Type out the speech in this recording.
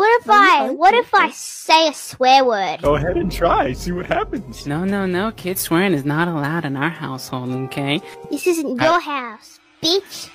What if I, what if I say a swear word? Go ahead and try. See what happens. No, no, no. Kid swearing is not allowed in our household, okay? This isn't your house, bitch.